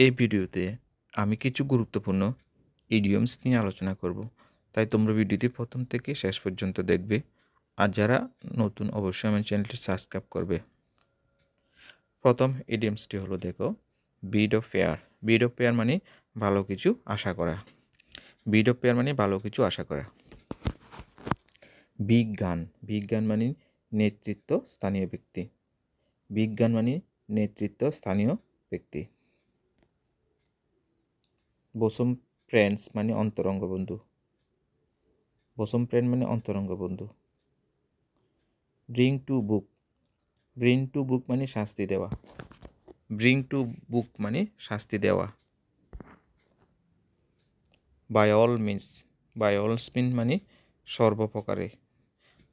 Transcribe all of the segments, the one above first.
এই ভিডিওতে আমি কিছু গুরুত্বপূর্ণ ইডিয়মস নিয়ে আলোচনা করব। তাই তোমরা ভিডিওটি প্রথম থেকে শেষ পর্যন্ত দেখবে। আর যারা নতুন, অবশ্যই আমার চ্যানেলটি সাবস্ক্রাইব করবে। প্রথম ইডিয়মসটি হলো দেখো bid of pair bid of pair মানে ভালো কিছু আশা করা। বিড অফ পেয়ার মানে ভালো কিছু আশা করা। বিজ্ঞান। বিজ্ঞান মানে নেতৃত্ব স্থানীয় ব্যক্তি। বিজ্ঞান মানে নেতৃত্ব স্থানীয় ব্যক্তি। বসম ফ্রেন্ডস মানে অন্তরঙ্গ বন্ধু। বসম ফ্রেন্ড মানে অন্তরঙ্গ বন্ধু। Bring to book. Bring to book মানে শাস্তি দেওয়া। ব্রিং টু বুক মানে শাস্তি দেওয়া। By all means. By all mean মানে সর্বপ্রকারে।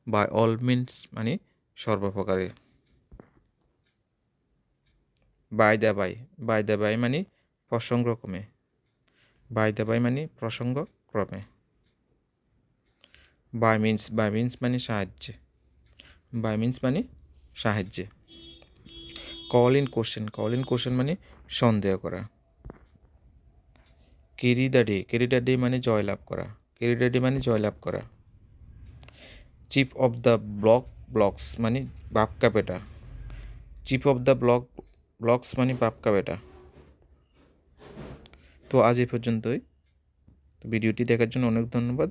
বাই অল মিনস মানে সর্বপ্রকারে। By the by. By the by মানে প্রসঙ্গক্রমে। বাই দা বাই মানে প্রসঙ্গ ক্রমে। বাই মিন্স বাই মিন্স মানে সাহায্যে। বাই মিন্স মানে সাহায্যে। Call in question, call in question মানে সন্দেহ করা। Carry the day carry the day মানে জয়লাভ করা। কেরি দ্য ডে মানে জয়লাভ করা। Chip off the block, blocks মানে বাপকা বেটা। Chip off the block blocks মানে বাপকা বেটা। তো আজ এই পর্যন্তই। তো ভিডিওটি দেখার জন্য অনেক ধন্যবাদ।